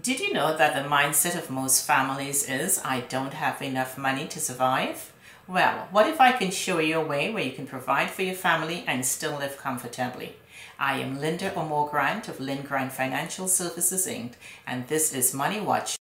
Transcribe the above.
Did you know that the mindset of most families is, I don't have enough money to survive? Well, what if I can show you a way where you can provide for your family and still live comfortably? I am Linda Amour Grant of Lyngrant Financial Services Inc. and this is Money Watch